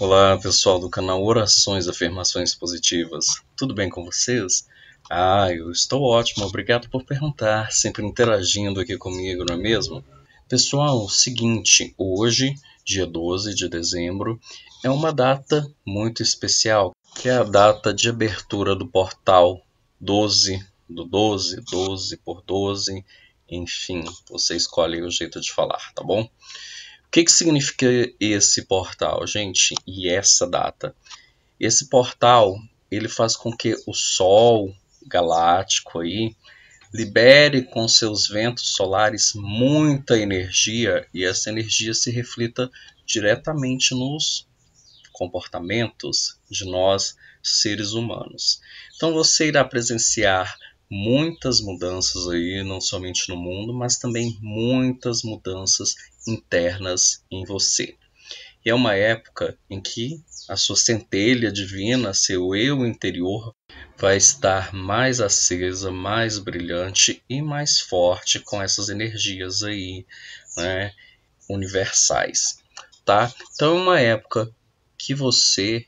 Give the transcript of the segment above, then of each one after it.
Olá, pessoal do canal Orações Afirmações Positivas. Tudo bem com vocês? Ah, eu estou ótimo. Obrigado por perguntar, sempre interagindo aqui comigo, não é mesmo? Pessoal, seguinte, hoje, dia 12 de dezembro, é uma data muito especial, que é a data de abertura do portal 12 do 12, 12 por 12, enfim, você escolhe o jeito de falar, tá bom? O que, que significa esse portal, gente, e essa data? Esse portal ele faz com que o Sol galáctico aí libere com seus ventos solares muita energia e essa energia se reflita diretamente nos comportamentos de nós seres humanos. Então você irá presenciar muitas mudanças aí, não somente no mundo, mas também muitas mudanças internas em você. E é uma época em que a sua centelha divina, seu eu interior, vai estar mais acesa, mais brilhante e mais forte com essas energias aí, né, universais, tá? Então é uma época que você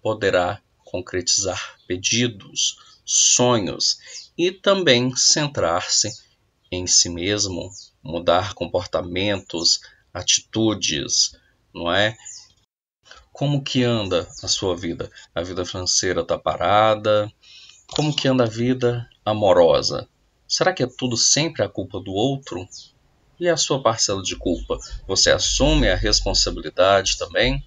poderá concretizar pedidos, sonhos e também centrar-se em si mesmo, mudar comportamentos, atitudes, não é? Como que anda a sua vida? A vida financeira está parada? Como que anda a vida amorosa? Será que é tudo sempre a culpa do outro? E a sua parcela de culpa? Você assume a responsabilidade também?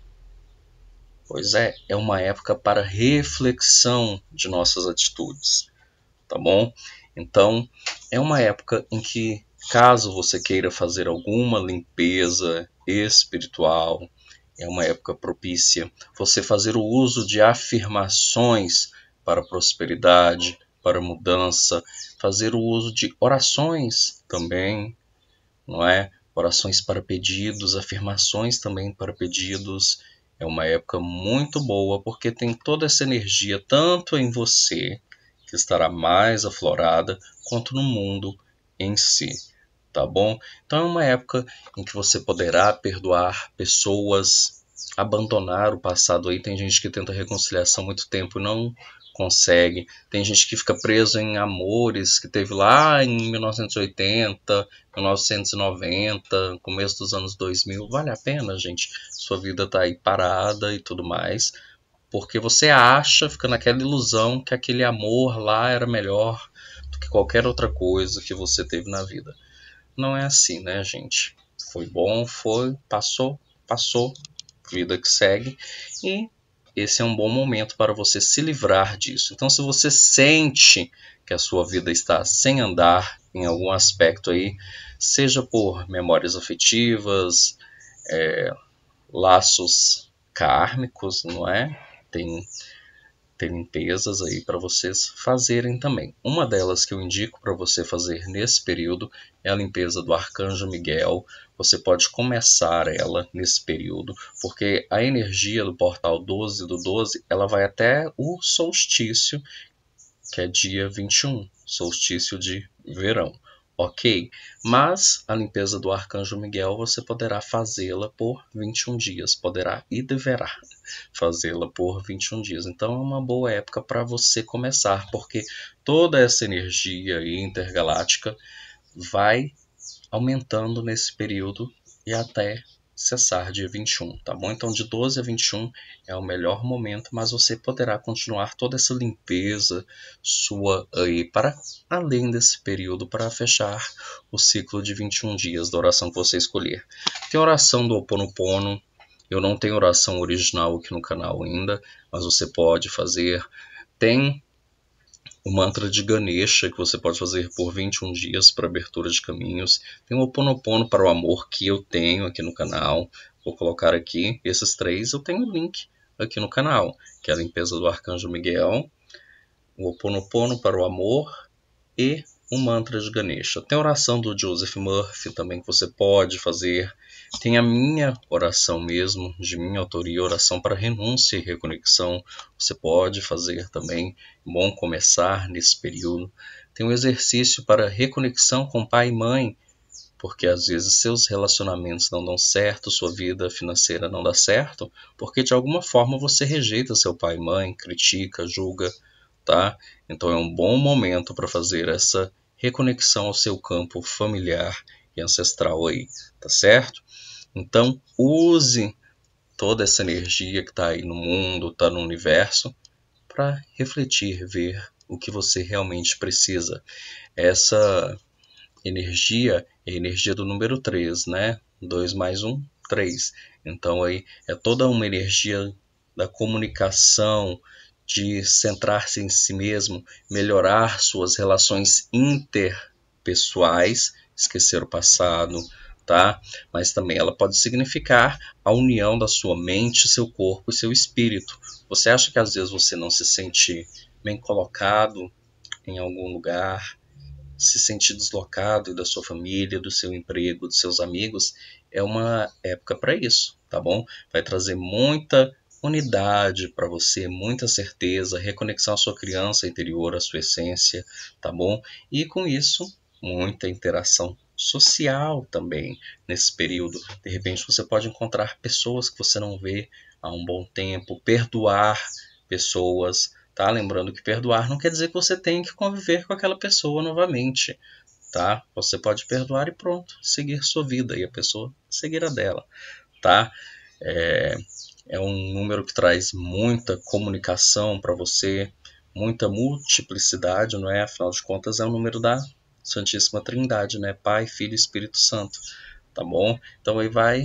Pois é, é uma época para reflexão de nossas atitudes tá bom? Então, é uma época em que, caso você queira fazer alguma limpeza espiritual, é uma época propícia você fazer o uso de afirmações para prosperidade, para mudança, fazer o uso de orações também, não é? Orações para pedidos, afirmações também para pedidos. É uma época muito boa porque tem toda essa energia tanto em você que estará mais aflorada quanto no mundo em si, tá bom? Então é uma época em que você poderá perdoar pessoas, abandonar o passado aí. Tem gente que tenta reconciliação há muito tempo e não consegue. Tem gente que fica preso em amores que teve lá em 1980, 1990, começo dos anos 2000. Vale a pena, gente? Sua vida tá aí parada e tudo mais porque você acha, fica naquela ilusão que aquele amor lá era melhor do que qualquer outra coisa que você teve na vida. Não é assim, né, gente? Foi bom, foi, passou, passou, vida que segue e esse é um bom momento para você se livrar disso. Então, se você sente que a sua vida está sem andar em algum aspecto aí, seja por memórias afetivas, é, laços kármicos, não é? tem, tem limpezas aí para vocês fazerem também. Uma delas que eu indico para você fazer nesse período é a limpeza do Arcanjo Miguel. Você pode começar ela nesse período, porque a energia do portal 12 do 12, ela vai até o solstício, que é dia 21, solstício de verão ok? Mas a limpeza do arcanjo Miguel você poderá fazê-la por 21 dias, poderá e deverá fazê-la por 21 dias. Então é uma boa época para você começar, porque toda essa energia intergaláctica vai aumentando nesse período e até cessar dia 21, tá bom? Então de 12 a 21 é o melhor momento, mas você poderá continuar toda essa limpeza sua aí para além desse período para fechar o ciclo de 21 dias da oração que você escolher. Tem a oração do Ho Oponopono, eu não tenho oração original aqui no canal ainda, mas você pode fazer. Tem o mantra de Ganesha, que você pode fazer por 21 dias para abertura de caminhos. Tem o Oponopono para o amor que eu tenho aqui no canal. Vou colocar aqui esses três. Eu tenho o link aqui no canal, que é a limpeza do Arcanjo Miguel, o Oponopono para o amor e o mantra de Ganesha. Tem a oração do Joseph Murphy também que você pode fazer tem a minha oração mesmo, de minha autoria, oração para renúncia e reconexão. Você pode fazer também, bom começar nesse período. Tem um exercício para reconexão com pai e mãe, porque às vezes seus relacionamentos não dão certo, sua vida financeira não dá certo, porque de alguma forma você rejeita seu pai e mãe, critica, julga, tá? Então é um bom momento para fazer essa reconexão ao seu campo familiar ancestral aí, tá certo? Então use toda essa energia que está aí no mundo, está no universo, para refletir, ver o que você realmente precisa. Essa energia é a energia do número 3, né? 2 mais 1, 3. Então aí é toda uma energia da comunicação, de centrar-se em si mesmo, melhorar suas relações interpessoais, esquecer o passado, tá? Mas também ela pode significar a união da sua mente, seu corpo e seu espírito. Você acha que às vezes você não se sente bem colocado em algum lugar, se sentir deslocado da sua família, do seu emprego, dos seus amigos, é uma época para isso, tá bom? Vai trazer muita unidade para você, muita certeza, reconexão à sua criança interior, à sua essência, tá bom? E com isso, muita interação social também nesse período. De repente você pode encontrar pessoas que você não vê há um bom tempo, perdoar pessoas, tá? Lembrando que perdoar não quer dizer que você tem que conviver com aquela pessoa novamente, tá? Você pode perdoar e pronto, seguir sua vida e a pessoa seguir a dela, tá? É, é um número que traz muita comunicação para você, muita multiplicidade, não é? Afinal de contas, é o número da Santíssima Trindade, né? Pai, Filho e Espírito Santo, tá bom? Então aí vai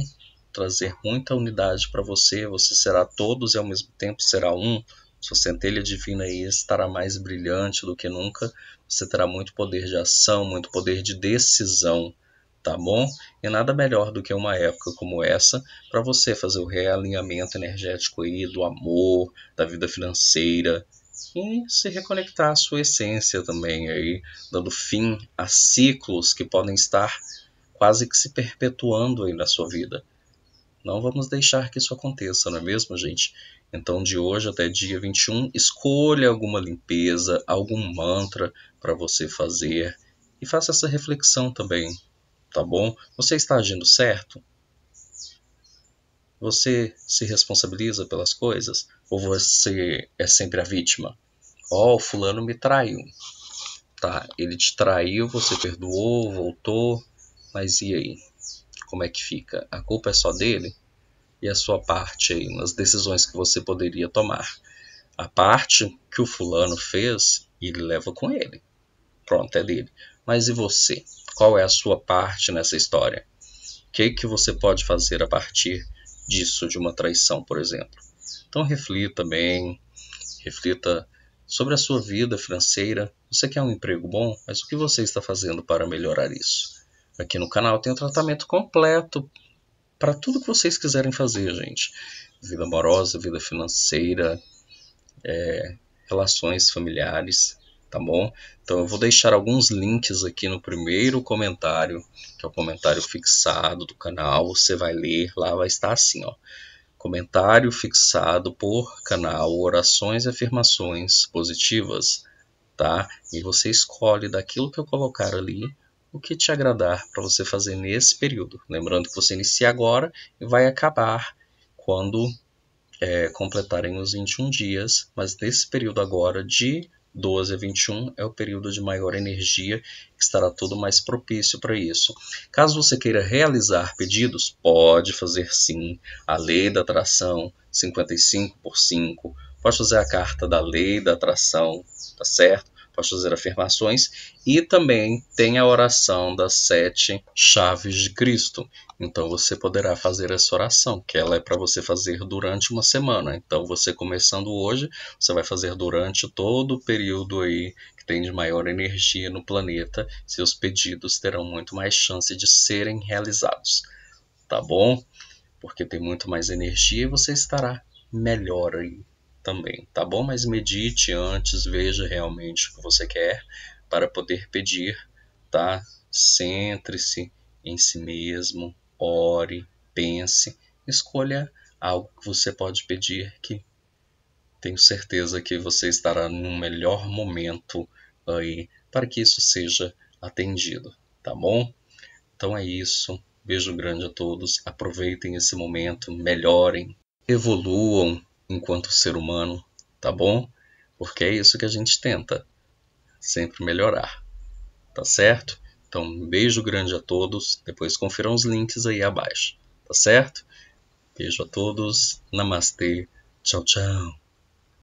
trazer muita unidade para você, você será todos e ao mesmo tempo será um, sua centelha divina aí estará mais brilhante do que nunca. Você terá muito poder de ação, muito poder de decisão, tá bom? E nada melhor do que uma época como essa para você fazer o realinhamento energético aí do amor, da vida financeira e se reconectar à sua essência também aí, dando fim a ciclos que podem estar quase que se perpetuando aí na sua vida. Não vamos deixar que isso aconteça, não é mesmo, gente? Então, de hoje até dia 21, escolha alguma limpeza, algum mantra para você fazer e faça essa reflexão também, tá bom? Você está agindo certo? Você se responsabiliza pelas coisas? Ou você é sempre a vítima? Ó, oh, fulano me traiu. Tá, ele te traiu, você perdoou, voltou, mas e aí? Como é que fica? A culpa é só dele? e a sua parte aí nas decisões que você poderia tomar. A parte que o fulano fez, ele leva com ele. Pronto, é dele. Mas e você? Qual é a sua parte nessa história? O que, que você pode fazer a partir disso, de uma traição, por exemplo? Então reflita bem, reflita sobre a sua vida financeira. Você quer um emprego bom, mas o que você está fazendo para melhorar isso? Aqui no canal tem um tratamento completo para tudo que vocês quiserem fazer, gente. Vida amorosa, vida financeira, é, relações familiares, tá bom? Então eu vou deixar alguns links aqui no primeiro comentário, que é o comentário fixado do canal. Você vai ler, lá vai estar assim, ó. Comentário fixado por canal Orações e Afirmações Positivas, tá? E você escolhe daquilo que eu colocar ali o que te agradar para você fazer nesse período. Lembrando que você inicia agora e vai acabar quando é, completarem os 21 dias, mas nesse período agora de 12 a 21 é o período de maior energia, estará tudo mais propício para isso. Caso você queira realizar pedidos, pode fazer sim a lei da atração 55 por 5, pode fazer a carta da lei da atração, tá certo? pode fazer afirmações e também tem a oração das sete chaves de Cristo. Então você poderá fazer essa oração, que ela é para você fazer durante uma semana. Então você começando hoje, você vai fazer durante todo o período aí que tem de maior energia no planeta. Seus pedidos terão muito mais chance de serem realizados. Tá bom? Porque tem muito mais energia e você estará melhor aí também, tá bom? Mas medite antes, veja realmente o que você quer para poder pedir, tá? Centre-se em si mesmo, ore, pense, escolha algo que você pode pedir que tenho certeza que você estará no melhor momento aí para que isso seja atendido, tá bom? Então é isso. Beijo grande a todos. Aproveitem esse momento, melhorem, evoluam enquanto ser humano, tá bom? Porque é isso que a gente tenta, sempre melhorar. Tá certo? Então, um beijo grande a todos. Depois confiram os links aí abaixo. Tá certo? Beijo a todos. Namastê. Tchau, tchau.